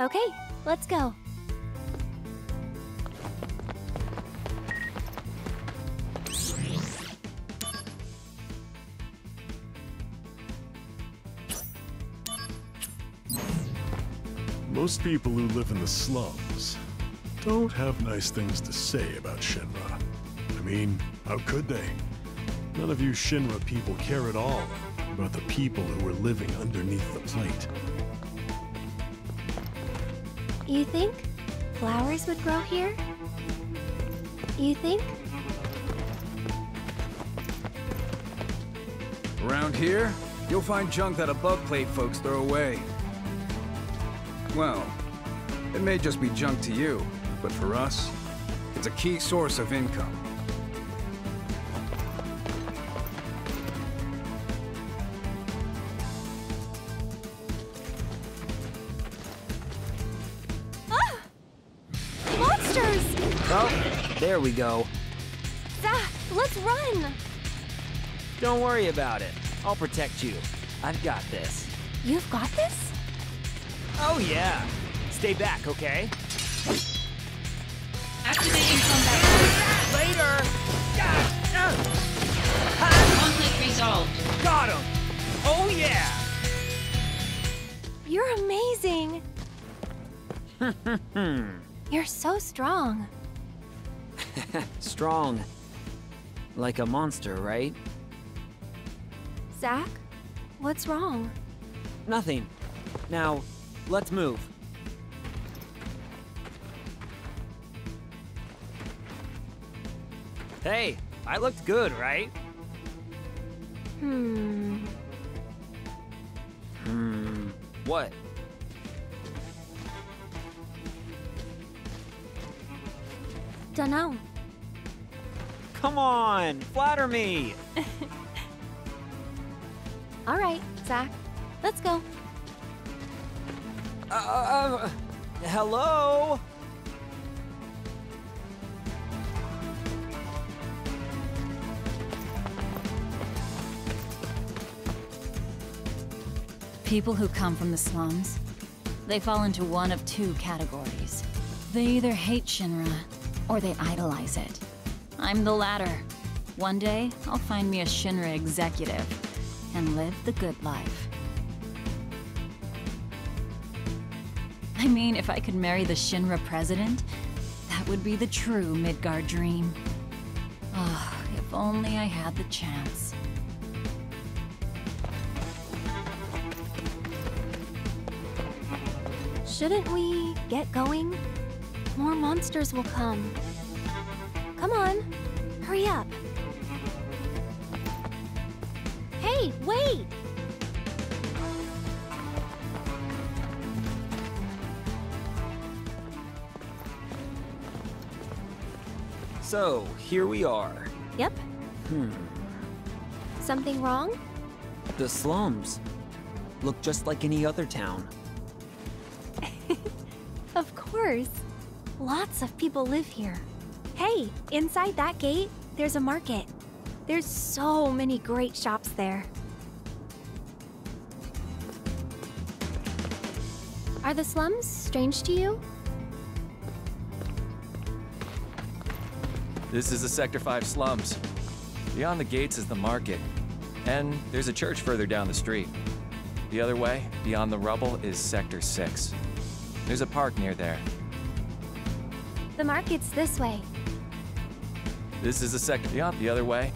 Okay, let's go. Most people who live in the slums don't have nice things to say about Shinra. I mean, how could they? None of you Shinra people care at all about the people who are living underneath the plate. You think flowers would grow here? You think? Around here, you'll find junk that above plate folks throw away. Well, it may just be junk to you, but for us, it's a key source of income. There we go. Zack, let's run! Don't worry about it. I'll protect you. I've got this. You've got this? Oh yeah. Stay back, okay? Activating combat. Later! Conflict resolved. Got him! Oh yeah! You're amazing! You're so strong. Strong. Like a monster, right? Zack, what's wrong? Nothing. Now, let's move. Hey, I looked good, right? Hmm. Hmm. What? Dunno. Come on, flatter me. All right, Zack. Let's go. Uh, uh, hello? People who come from the slums, they fall into one of two categories. They either hate Shinra, or they idolize it. I'm the latter. One day, I'll find me a Shinra executive, and live the good life. I mean, if I could marry the Shinra president, that would be the true Midgar dream. Ah, if only I had the chance. Shouldn't we get going? More monsters will come. Come on, hurry up. Hey, wait! So, here we are. Yep, Hmm. something wrong? The slums. Look just like any other town. Of course. Lots of people live here. Hey, inside that gate, there's a market. There's so many great shops there. Are the slums strange to you? This is the Sector 5 slums. Beyond the gates is the market. And there's a church further down the street. The other way, beyond the rubble, is Sector 6. There's a park near there. The market's this way. This is the second, beyond the other way.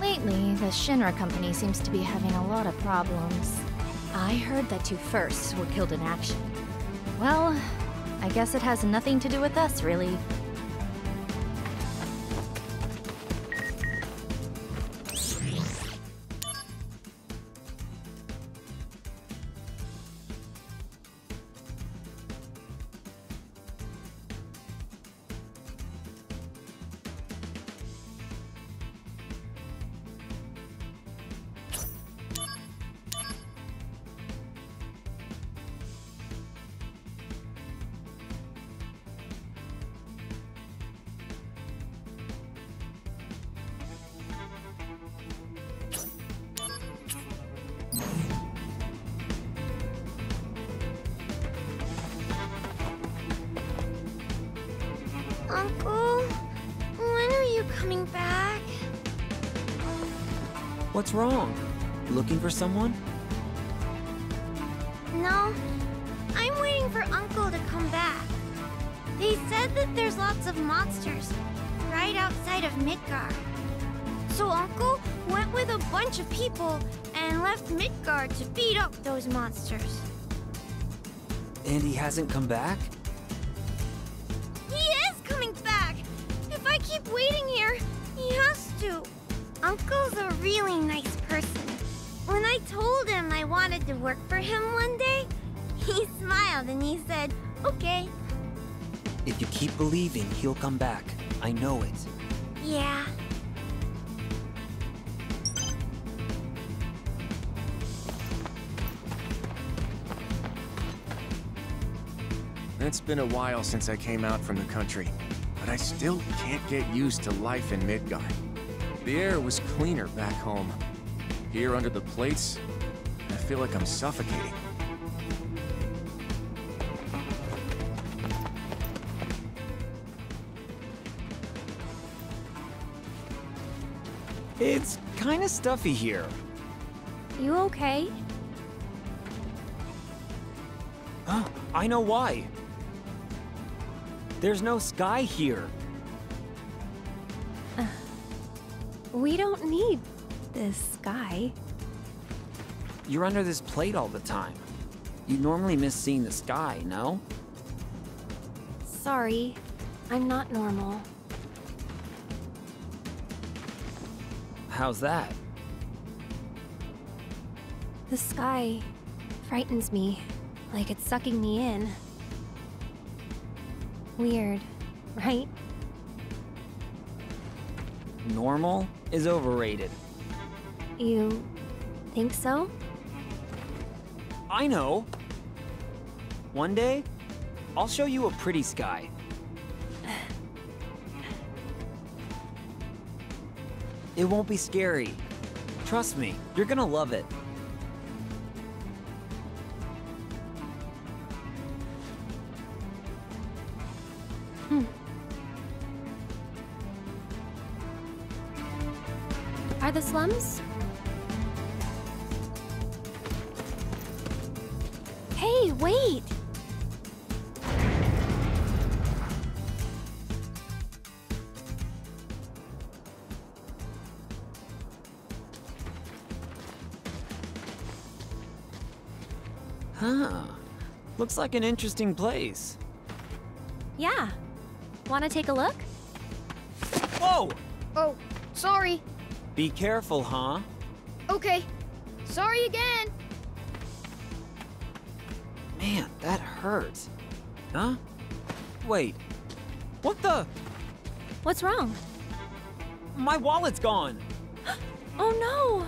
Lately, the Shinra company seems to be having a lot of problems. I heard that two firsts were killed in action. Well, I guess it has nothing to do with us, really. Someone? No, I'm waiting for Uncle to come back. They said that there's lots of monsters right outside of Midgar. So Uncle went with a bunch of people and left Midgar to beat up those monsters. And he hasn't come back? He is coming back! If I keep waiting here, he has to. Uncle's a really nice person. When I told him I wanted to work for him one day, he smiled and he said, okay. If you keep believing, he'll come back. I know it. Yeah. It's been a while since I came out from the country, but I still can't get used to life in Midgar. The air was cleaner back home. Here under the plates, I feel like I'm suffocating. It's kinda stuffy here. You okay? Huh, I know why. There's no sky here. We don't need this sky. You're under this plate all the time. You normally miss seeing the sky, no? Sorry, I'm not normal. How's that? The sky frightens me, like it's sucking me in. Weird, right? Normal is overrated. You think so? I know. One day, I'll show you a pretty sky. It won't be scary. Trust me, you're gonna love it. Looks like an interesting place. Yeah. Wanna take a look? Whoa! Oh, sorry. Be careful, huh? Okay. Sorry again. Man, that hurts. Huh? Wait. What the? What's wrong? My wallet's gone. Oh no!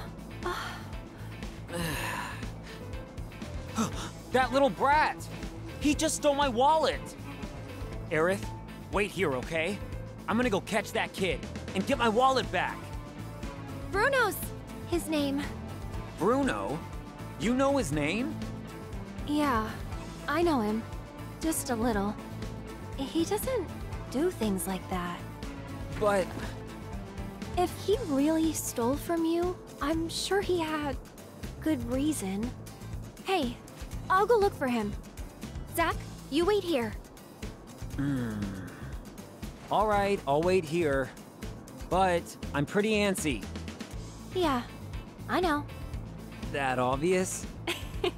That little brat! He just stole my wallet! Aerith, wait here, okay? I'm gonna go catch that kid and get my wallet back. Bruno's his name. Bruno? You know his name? Yeah, I know him. Just a little. He doesn't do things like that. But If he really stole from you, I'm sure he had good reason. Hey, I'll go look for him. Zack, you wait here. Hmm. all right, I'll wait here. But I'm pretty antsy. Yeah, I know. That obvious?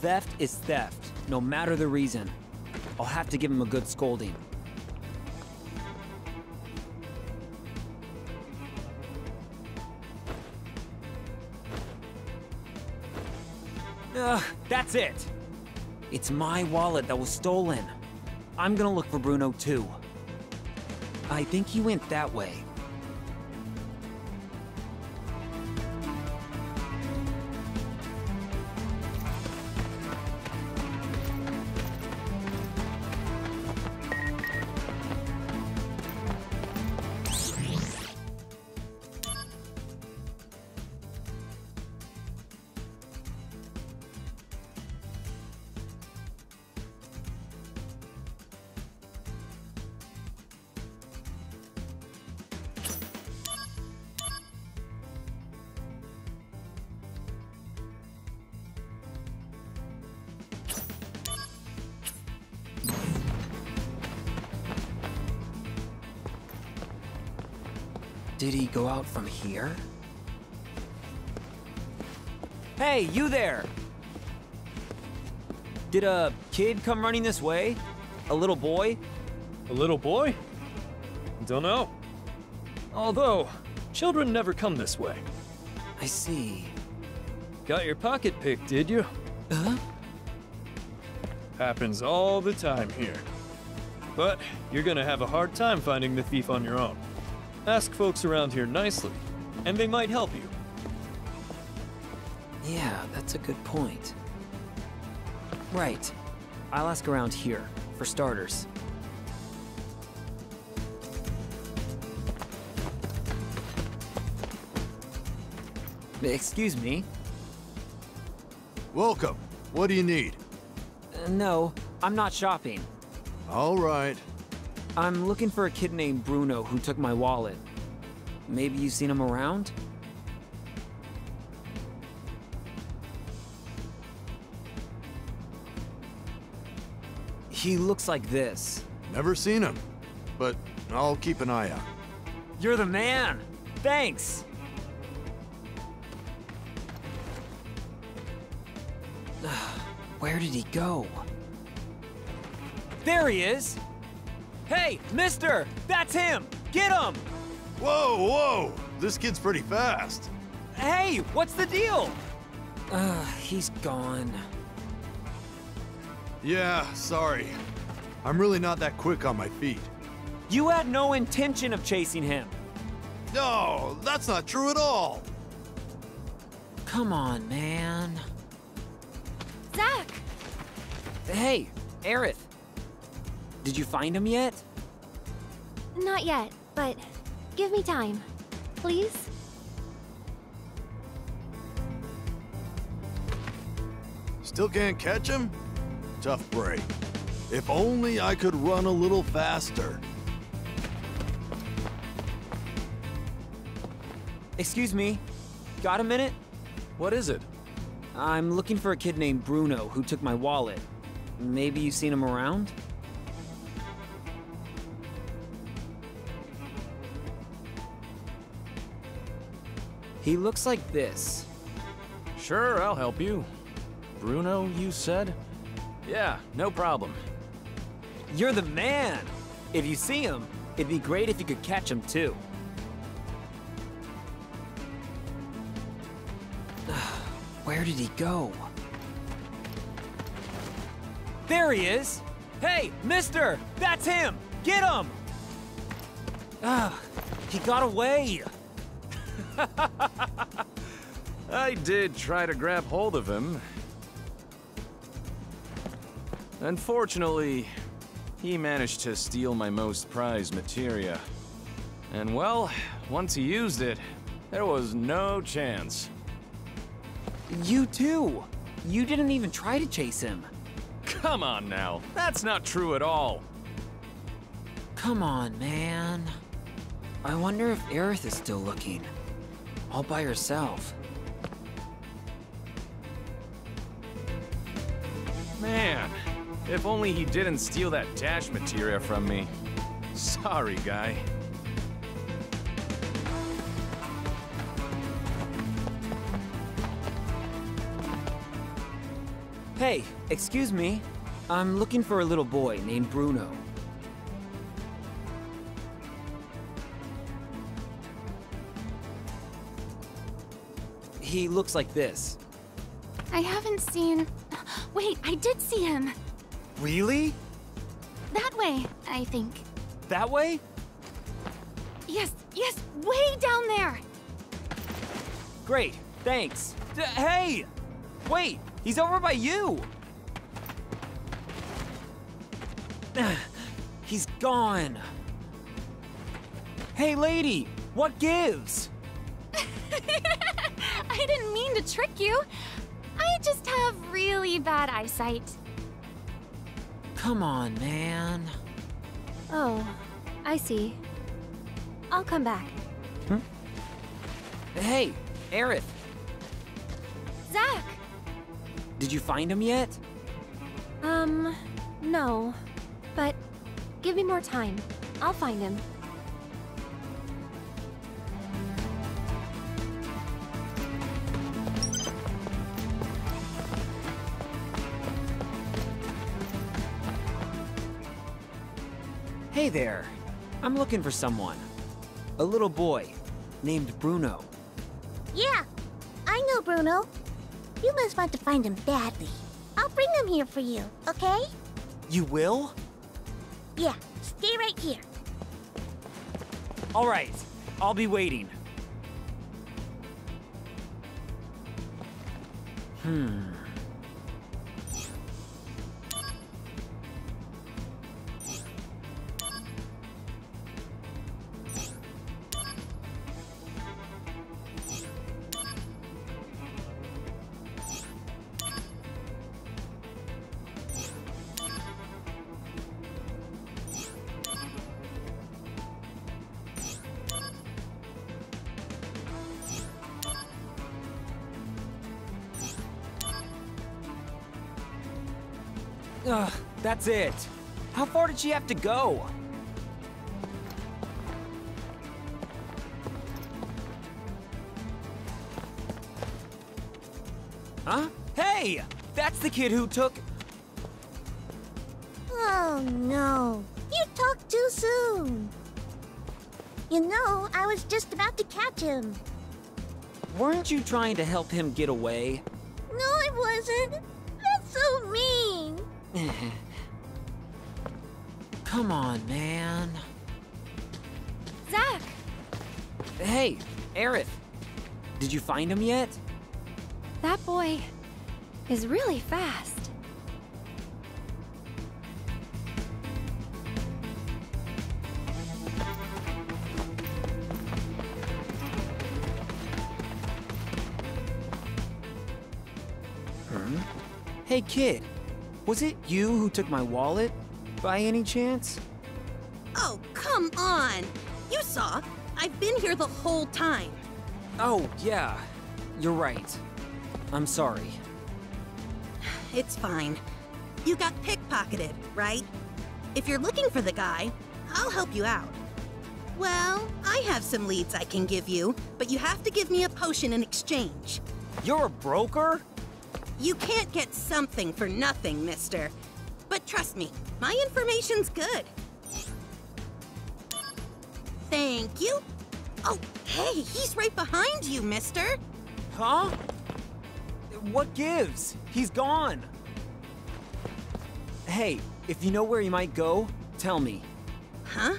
theft is theft, no matter the reason. I'll have to give him a good scolding. Ugh, that's it. It's my wallet that was stolen. I'm gonna look for Bruno too. I think he went that way. Did he go out from here? Hey, you there! Did a kid come running this way? A little boy? A little boy? Don't know. Although, children never come this way. I see. Got your pocket picked, did you? Huh? Happens all the time here. But you're gonna have a hard time finding the thief on your own. Ask folks around here nicely, and they might help you. Yeah, that's a good point. Right. I'll ask around here, for starters. Excuse me. Welcome. What do you need? Uh, no, I'm not shopping. All right. I'm looking for a kid named Bruno who took my wallet. Maybe you've seen him around? He looks like this. Never seen him, but I'll keep an eye out. You're the man! Thanks! Where did he go? There he is! Hey, mister! That's him! Get him! Whoa, whoa! This kid's pretty fast. Hey, what's the deal? Uh, he's gone. Yeah, sorry. I'm really not that quick on my feet. You had no intention of chasing him. No, that's not true at all. Come on, man. Zack! Hey, Aerith. Did you find him yet? Not yet, but give me time. Please? Still can't catch him? Tough break. If only I could run a little faster. Excuse me. Got a minute? What is it? I'm looking for a kid named Bruno who took my wallet. Maybe you've seen him around? He looks like this. Sure, I'll help you. Bruno, you said? Yeah, no problem. You're the man! If you see him, it'd be great if you could catch him too. Where did he go? There he is! Hey, mister! That's him! Get him! Ah, he got away! I did try to grab hold of him. Unfortunately, he managed to steal my most prized materia. And well, once he used it, there was no chance. You too! You didn't even try to chase him. Come on now, that's not true at all. Come on, man. I wonder if Aerith is still looking. All by herself. Man, if only he didn't steal that dash materia from me. Sorry, guy. Hey, excuse me. I'm looking for a little boy named Bruno. He looks like this. I haven't seen... Wait, I did see him. Really? That way, I think. That way? Yes, yes, way down there. Great, thanks. D hey! Wait, he's over by you! he's gone. Hey, lady, what gives? I didn't mean to trick you. I just have really bad eyesight. Come on, man. Oh, I see. I'll come back. Hey, Aerith, Zack! did you find him yet? Um, no. But give me more time. I'll find him. Hey there. I'm looking for someone. A little boy named Bruno. Yeah, I know Bruno. You must want to find him badly. I'll bring him here for you, okay? You will? Yeah, stay right here. All right. I'll be waiting. Hmm. Ugh, that's it. How far did she have to go? Huh? Hey! That's the kid who took... Oh no, you talked too soon. You know, I was just about to catch him. Weren't you trying to help him get away? Come on, man. Zack! Hey, Aerith. Did you find him yet? That boy is really fast. Hmm? Hey, kid. Was it you who took my wallet, by any chance? Oh, come on! You saw! I've been here the whole time. Oh, yeah. You're right. I'm sorry. It's fine. You got pickpocketed, right? If you're looking for the guy, I'll help you out. Well, I have some leads I can give you, but you have to give me a potion in exchange. You're a broker? You can't get something for nothing, mister. But trust me, my information's good. Thank you. Oh, hey, he's right behind you, mister. Huh? What gives? He's gone. Hey, if you know where he might go, tell me. Huh?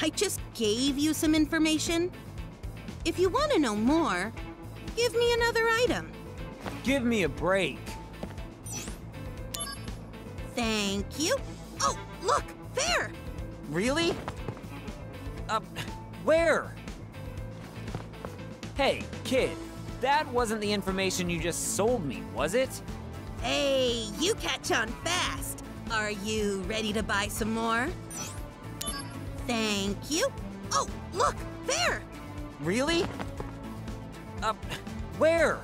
I just gave you some information. If you want to know more, give me another item. Give me a break. Thank you. Oh, look, there! Really? Uh, where? Hey, kid, that wasn't the information you just sold me, was it? Hey, you catch on fast. Are you ready to buy some more? Thank you. Oh, look, there! Really? Uh, where?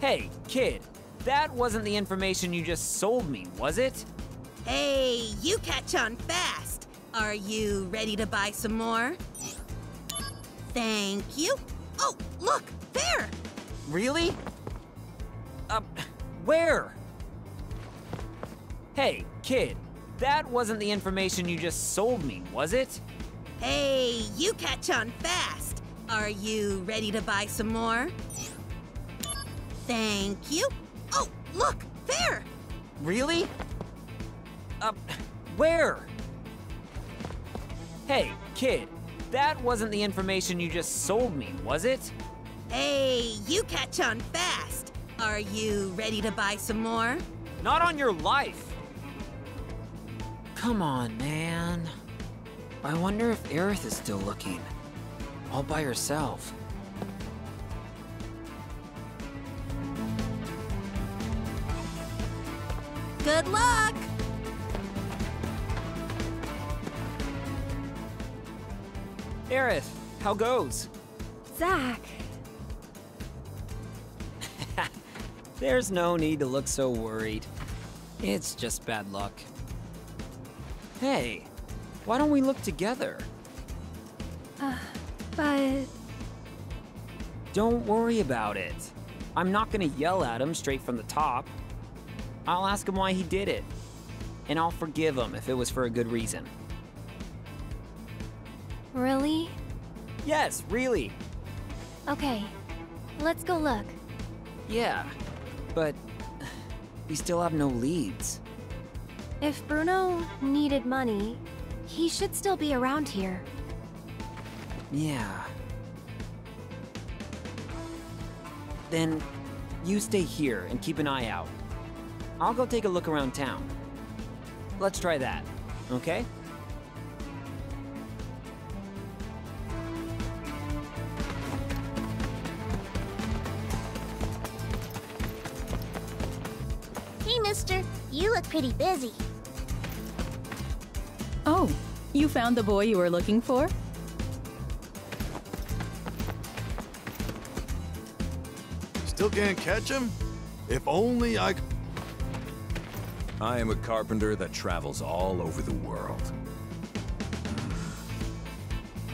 Hey, kid, that wasn't the information you just sold me, was it? Hey, you catch on fast. Are you ready to buy some more? Thank you. Oh, look, there! Really? Uh, where? Hey, kid, that wasn't the information you just sold me, was it? Hey, you catch on fast. Are you ready to buy some more? Thank you. Oh, look, there! Really? Uh, where? Hey, kid, that wasn't the information you just sold me, was it? Hey, you catch on fast. Are you ready to buy some more? Not on your life. Come on, man. I wonder if Aerith is still looking. All by herself. Good luck! Aerith, how goes? Zack. There's no need to look so worried. It's just bad luck. Hey, why don't we look together? Uh, but... Don't worry about it. I'm not gonna yell at him straight from the top. I'll ask him why he did it. and I'll forgive him if it was for a good reason. Really? Yes, really. Okay, let's go look. Yeah, but we still have no leads. If Bruno needed money, he should still be around here. Yeah. Then you stay here and keep an eye out. I'll go take a look around town. Let's try that, okay? Hey, mister. You look pretty busy. Oh, you found the boy you were looking for? Still can't catch him? If only I c- I am a carpenter that travels all over the world.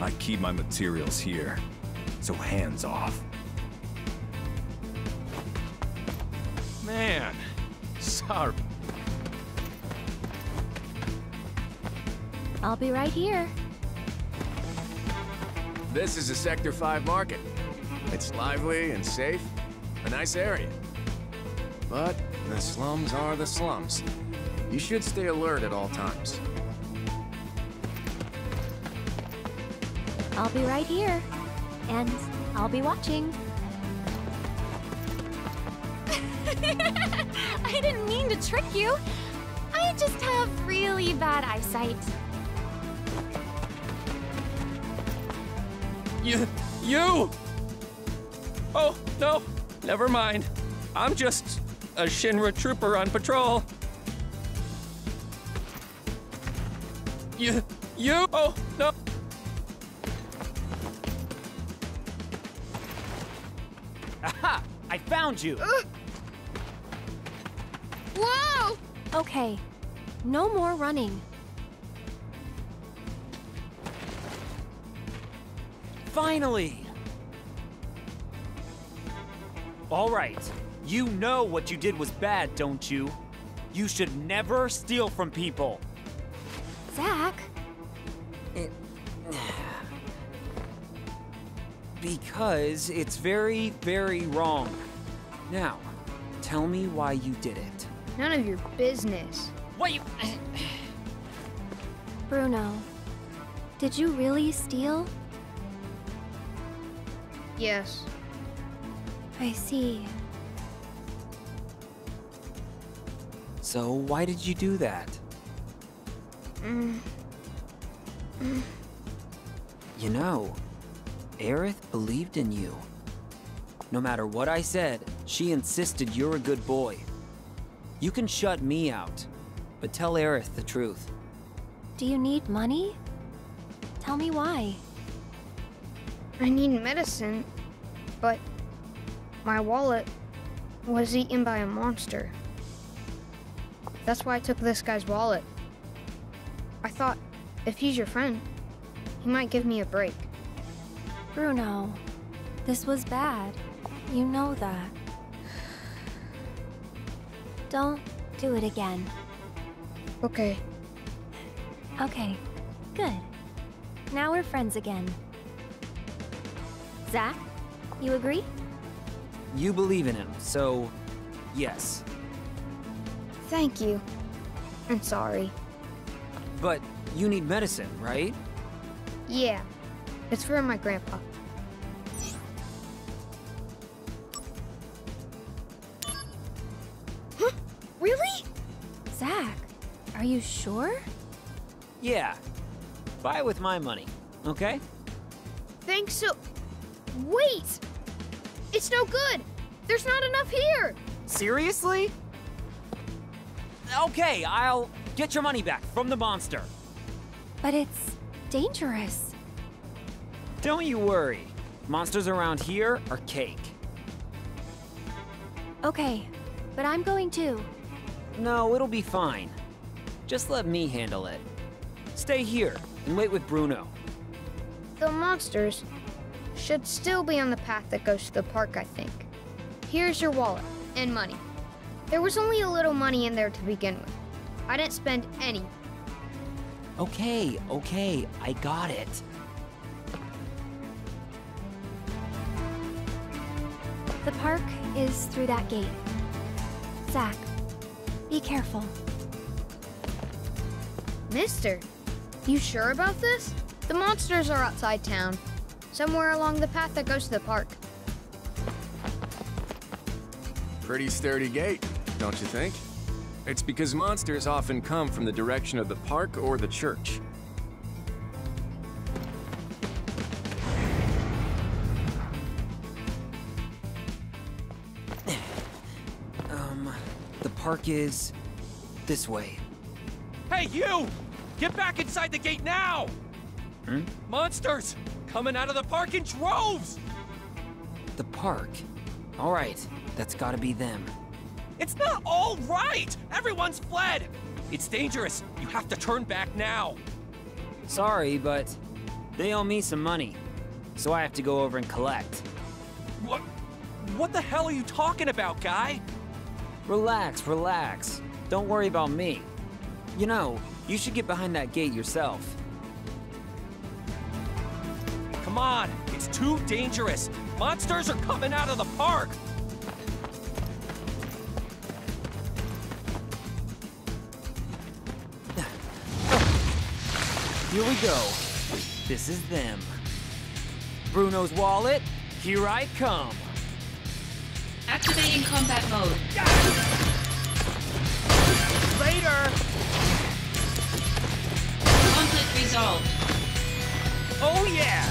I keep my materials here, so hands off. Man, sorry. I'll be right here. This is a Sector 5 market. It's lively and safe, a nice area. But the slums are the slums. You should stay alert at all times. I'll be right here. And I'll be watching. I didn't mean to trick you. I just have really bad eyesight. You, you! Oh, no, never mind. I'm just a Shinra trooper on patrol. You, you, oh, no. Aha! I found you! Whoa! Okay, no more running. Finally! All right, you know what you did was bad, don't you? You should never steal from people. Zack? Because it's very, very wrong. Now, tell me why you did it. None of your business. What you... Bruno, did you really steal? Yes. I see. So why did you do that? Mm. Mm. You know, Aerith believed in you. No matter what I said, she insisted you're a good boy. You can shut me out, but tell Aerith the truth. Do you need money? Tell me why. I need medicine, but my wallet was eaten by a monster. That's why I took this guy's wallet. I thought, if he's your friend, he might give me a break. Bruno, this was bad. You know that. Don't do it again. Okay. Okay, good. Now we're friends again. Zack, you agree? You believe in him, so yes. Thank you. I'm sorry. But you need medicine, right? Yeah, it's for my grandpa. Huh? Really? Zack, are you sure? Yeah. Buy it with my money, okay? Thanks so. Wait! It's no good! There's not enough here! Seriously? Okay, I'll get your money back from the monster. But it's dangerous. Don't you worry. Monsters around here are cake. Okay, but I'm going too. No, it'll be fine. Just let me handle it. Stay here and wait with Bruno. The monsters should still be on the path that goes to the park, I think. Here's your wallet and money. There was only a little money in there to begin with. I didn't spend any. Okay, okay, I got it. The park is through that gate. Zack, be careful. Mister, you sure about this? The monsters are outside town, somewhere along the path that goes to the park. Pretty sturdy gate, don't you think? It's because monsters often come from the direction of the park or the church. Um, the park is this way. Hey, you! Get back inside the gate now! Hmm? Monsters! Coming out of the park in droves! The park. All right, that's gotta be them. It's not all right! Everyone's fled! It's dangerous. You have to turn back now. Sorry, but they owe me some money, so I have to go over and collect. What? What the hell are you talking about, guy? Relax, relax. Don't worry about me. You know, you should get behind that gate yourself. Come on, it's too dangerous. Monsters are coming out of the park. Here we go. This is them. Bruno's wallet, here I come. Activating combat mode. Later! Conflict resolved. Oh yeah!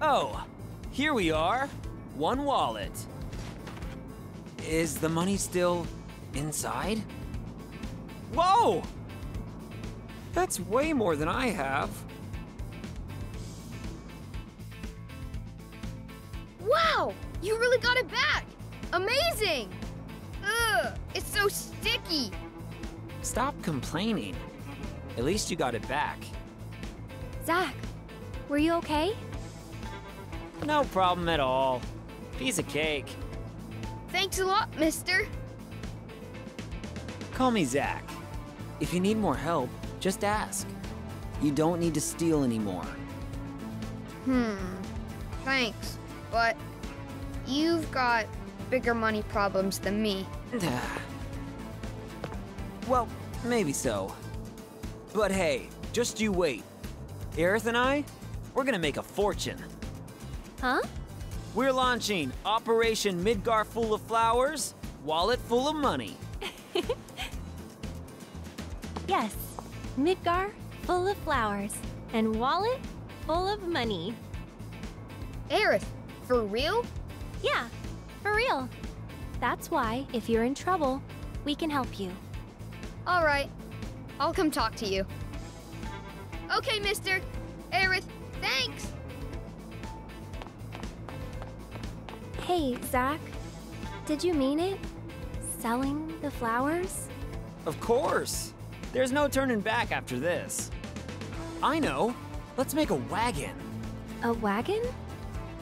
Oh, here we are. One wallet. Is the money still inside? Whoa! That's way more than I have. Wow! You really got it back! Amazing! Ugh, it's so sticky. Stop complaining. At least you got it back. Zack, were you okay? No problem at all. Piece of cake. Thanks a lot, mister. Call me Zack. If you need more help, just ask. You don't need to steal anymore. Hmm. Thanks, but you've got bigger money problems than me. well, maybe so. But hey, just you wait. Aerith and I, we're gonna make a fortune. Huh? We're launching Operation Midgar Full of Flowers, Wallet Full of Money. Yes, Midgar full of flowers, and wallet full of money. Aerith, for real? Yeah, for real. That's why, if you're in trouble, we can help you. All right, I'll come talk to you. Okay, mister. Aerith, thanks! Hey, Zack, did you mean it? Selling the flowers? Of course! There's no turning back after this. I know. Let's make a wagon. A wagon?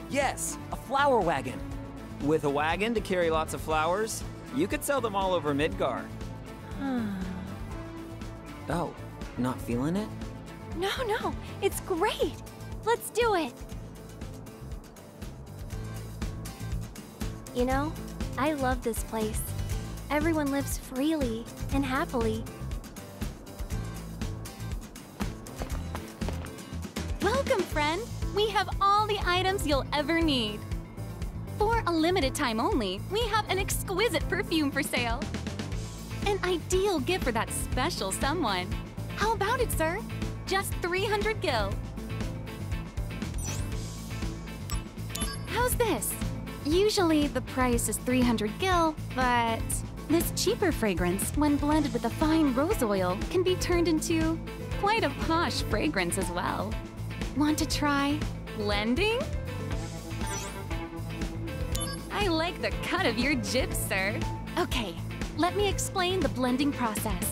Yes, a flower wagon. With a wagon to carry lots of flowers, you could sell them all over Midgar. Hmm. oh, not feeling it? No, no, it's great. Let's do it. You know, I love this place. Everyone lives freely and happily. Welcome, friend! We have all the items you'll ever need. For a limited time only, we have an exquisite perfume for sale. An ideal gift for that special someone. How about it, sir? Just 300 gil. How's this? Usually the price is 300 gil, but this cheaper fragrance, when blended with a fine rose oil, can be turned into quite a posh fragrance as well. Want to try blending? I like the cut of your jib, sir. Okay, let me explain the blending process.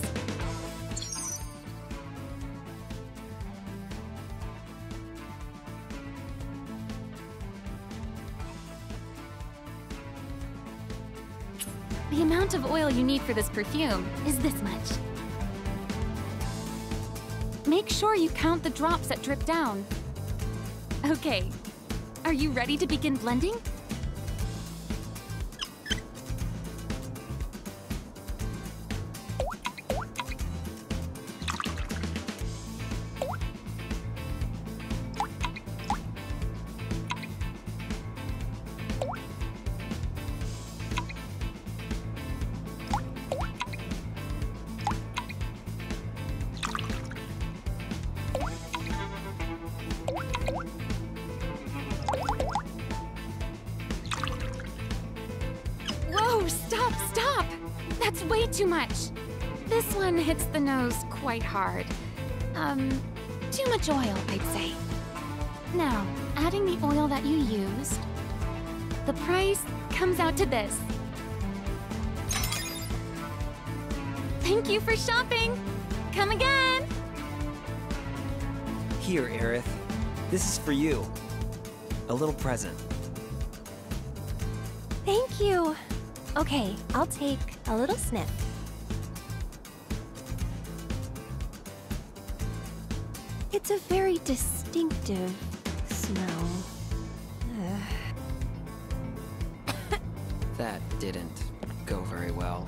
The amount of oil you need for this perfume is this much. Make sure you count the drops that drip down. Okay, are you ready to begin blending? Way too much. This one hits the nose quite hard. Um, too much oil, I'd say. Now, adding the oil that you used, the price comes out to this. Thank you for shopping! Come again! Here, Aerith. This is for you. A little present. Thank you. Okay, I'll take a little sniff. It's a very distinctive smell. That didn't go very well.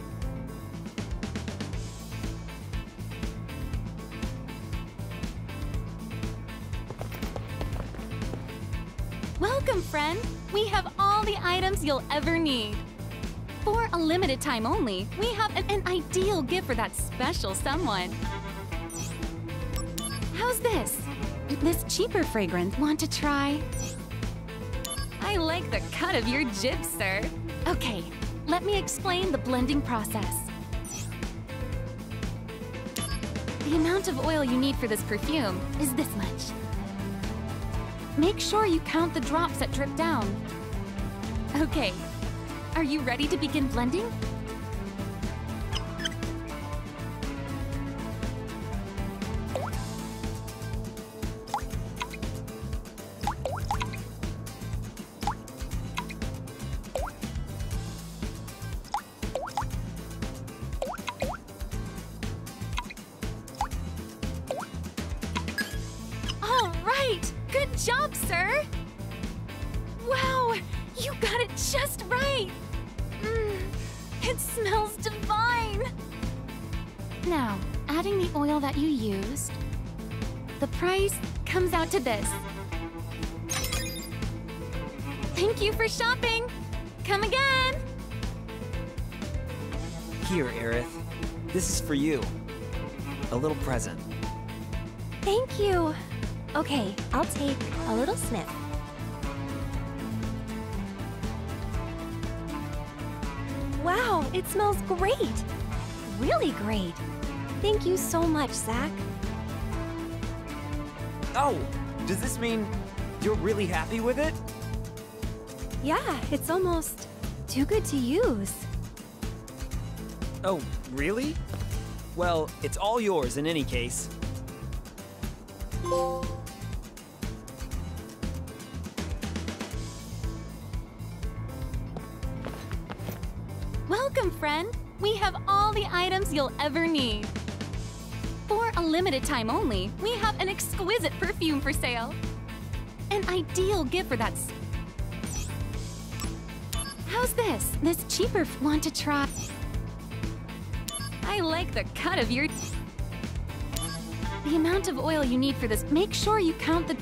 Welcome, friend! We have all the items you'll ever need. Limited time only, we have an, an ideal gift for that special someone. How's this? This cheaper fragrance. Want to try? I like the cut of your jib, sir. Okay, let me explain the blending process. The amount of oil you need for this perfume is this much. Make sure you count the drops that drip down. Okay, are you ready to begin blending? Comes out to this. Thank you for shopping! Come again! Here, Aerith. This is for you. A little present. Thank you. Okay, I'll take a little sniff. Wow, it smells great! Really great. Thank you so much, Zack. Oh, does this mean you're really happy with it? Yeah, it's almost too good to use. Oh, really? Well, it's all yours in any case. Welcome, friend! We have all the items you'll ever need. Limited time only, we have an exquisite perfume for sale. An ideal gift for that. How's this? This cheaper. Want to try? I like the cut of your. The amount of oil you need for this. Make sure you count the.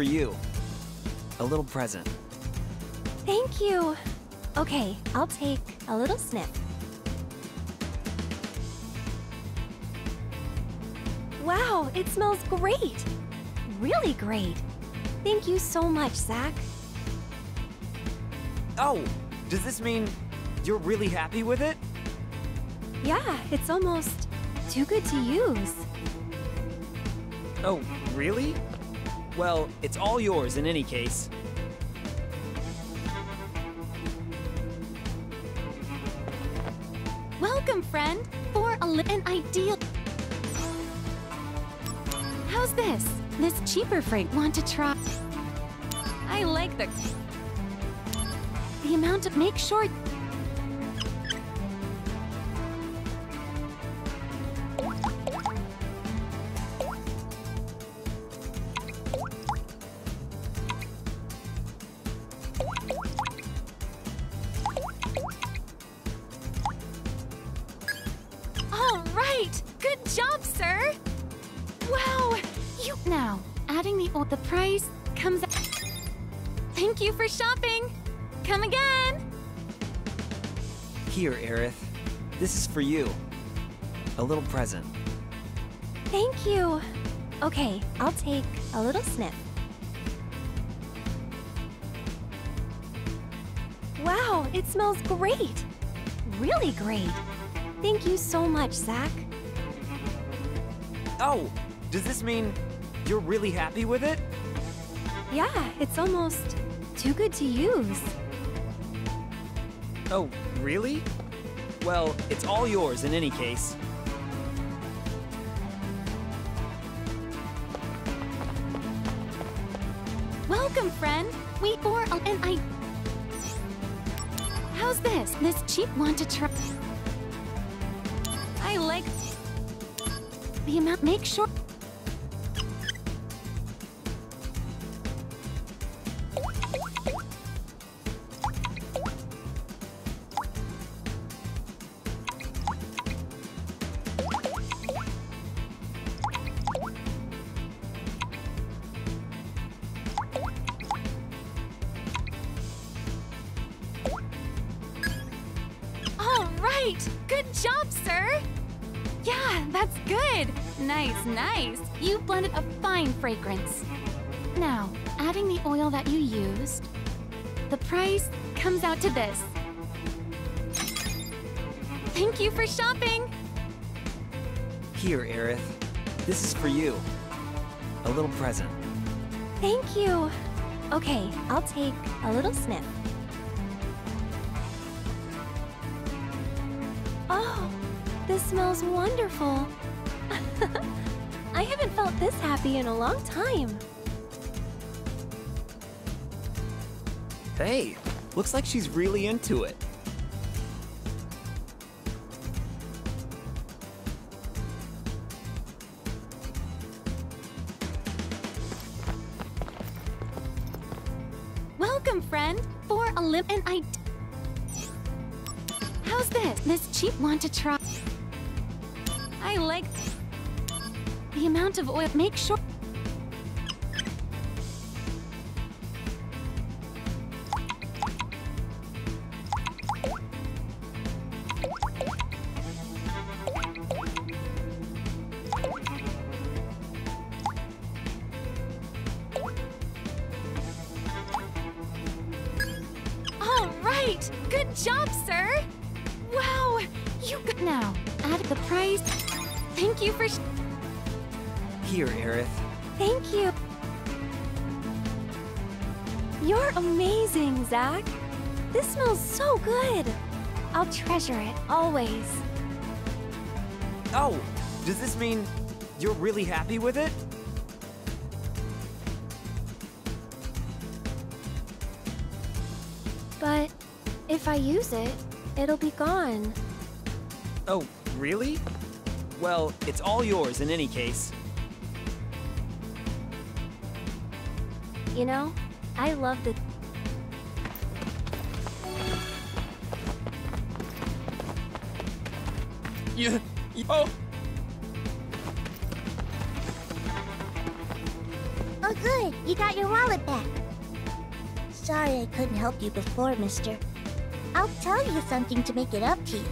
For you. A little present. Thank you. Okay, I'll take a little sniff. Wow, it smells great! Really great. Thank you so much, Zack. Oh, does this mean you're really happy with it? Yeah, it's almost too good to use. Oh, really? Well, it's all yours in any case. Welcome, friend, for a an ideal. How's this? This cheaper freight. Want to try? I like the the amount of. Make sure. Present. Thank you. Okay, I'll take a little sniff. Wow, it smells great. Really great. Thank you so much, Zack. Oh, does this mean you're really happy with it? Yeah, it's almost too good to use. Oh, really? Well, it's all yours in any case. Cheap want to try. I like the amount. Make sure. To this. Thank you for shopping! Here, Aerith. This is for you. A little present. Thank you. Okay, I'll take a little sniff. Oh, this smells wonderful. I haven't felt this happy in a long time. Hey, looks like she's really into it. Welcome, friend, for lim and I. How's this? This cheap want to try. I like the amount of oil. Make sure. Always. Oh, does this mean you're really happy with it? But if I use it, it'll be gone. Oh, really? Well, it's all yours in any case. You know, I love the. Yeah. Oh, Oh, good. You got your wallet back. Sorry I couldn't help you before, mister. I'll tell you something to make it up to you.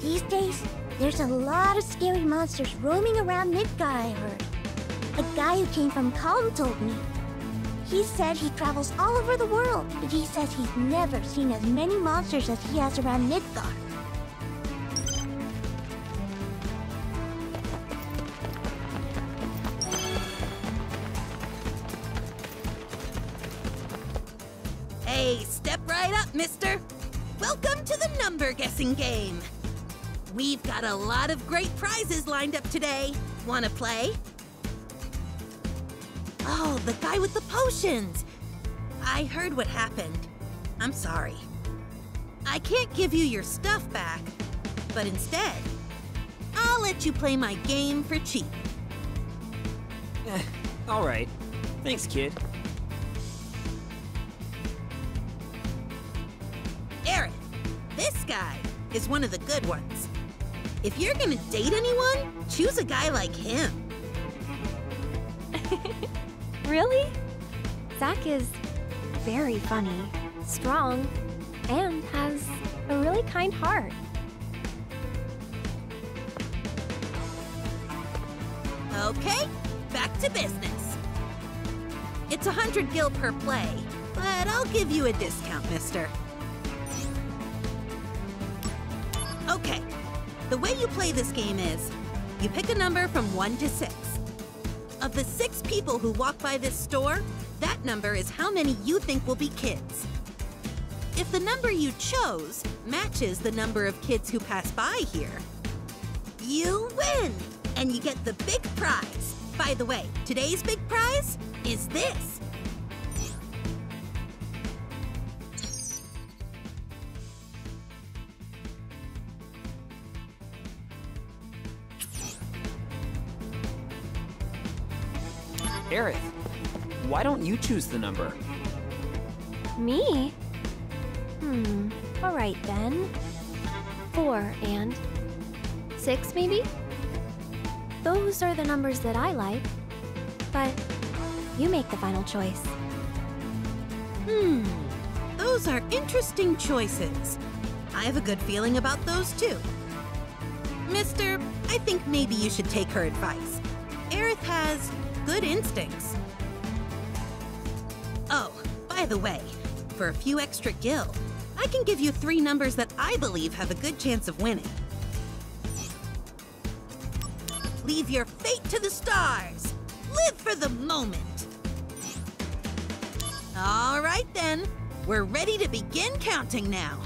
These days, there's a lot of scary monsters roaming around Midgar, I heard. A guy who came from Kalm told me. He said he travels all over the world, but he says he's never seen as many monsters as he has around Midgar. Guessing game. We've got a lot of great prizes lined up today. Wanna play? Oh, the guy with the potions. I heard what happened. I'm sorry. I can't give you your stuff back, but instead, I'll let you play my game for cheap. Eh, alright. Thanks, kid. Is one of the good ones. If you're gonna date anyone, choose a guy like him. Really? Zack is very funny, strong, and has a really kind heart. Okay, back to business. It's a hundred gil per play, but I'll give you a discount, mister. The way you play this game is, you pick a number from one to six. Of the six people who walk by this store, that number is how many you think will be kids. If the number you chose matches the number of kids who pass by here, you win! And you get the big prize. By the way, today's big prize is this. Aerith, why don't you choose the number? Me? Hmm, alright then. Four and six, maybe? Those are the numbers that I like. But you make the final choice. Hmm, those are interesting choices. I have a good feeling about those too. Mister, I think maybe you should take her advice. Aerith has good instincts. Oh, by the way, for a few extra gil, I can give you three numbers that I believe have a good chance of winning. Leave your fate to the stars. Live for the moment. All right then, we're ready to begin counting now.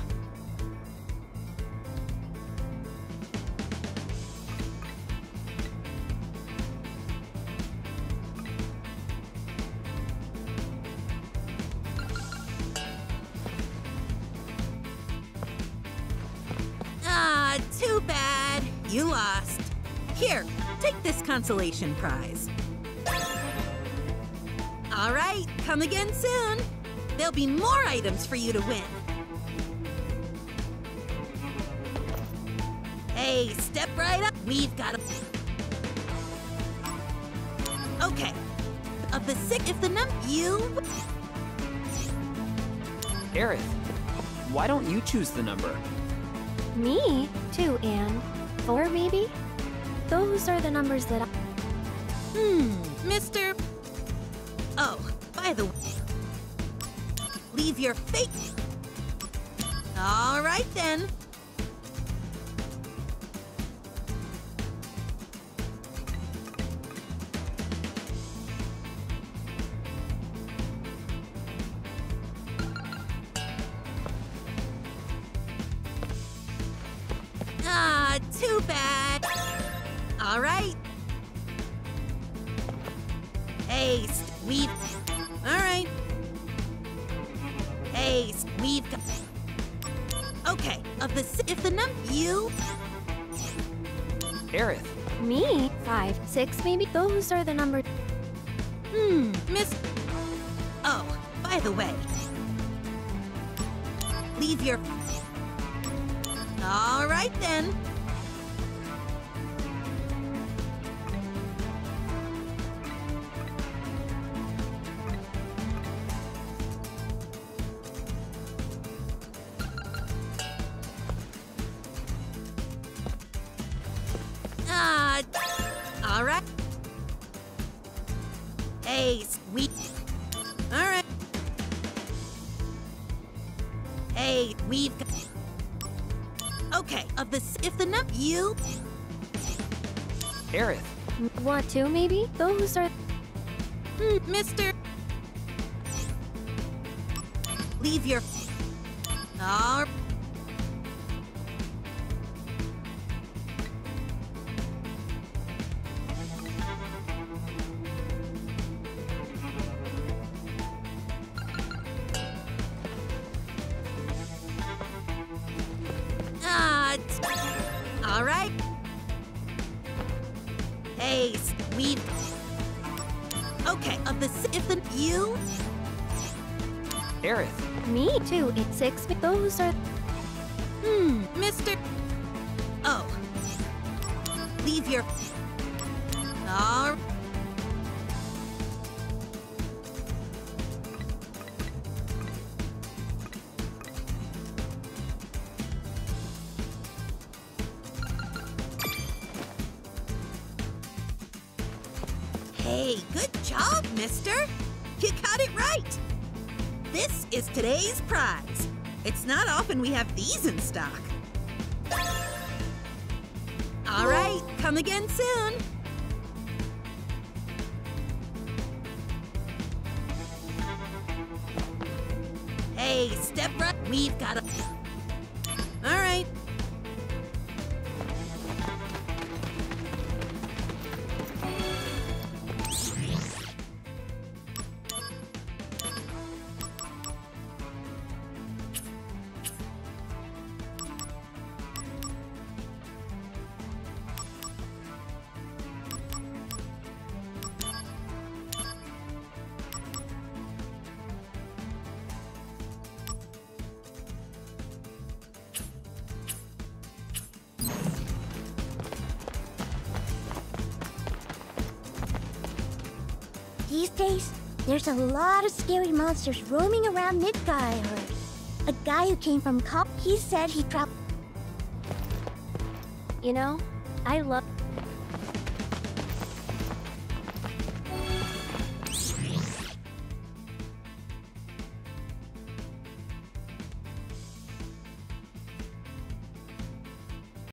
You lost. Here, take this consolation prize. All right, come again soon. There'll be more items for you to win. Hey, step right up. We've got a... Okay. Of the six, if the num... You... Aerith, why don't you choose the number? Me? Two and four, maybe? Those are the numbers that I. Hmm, mister... Oh, by the way... Leave your fate... All right, then. Those are the number... Hmm, miss... Oh, by the way. Leave your... All right, then. You... Aerith. Want to, maybe? Those are... Hmm, Mister... Leave your... All six. Those are... Hmm, Mister. Oh. Leave your. All. Hey, good job, mister. You got it right. This is today's prize. It's not often we have these in stock. All right, come again soon. Hey, step right. We've got a. a lot of scary monsters roaming around Midgar. A guy who came from Cop, he said he traveled. You know, I love...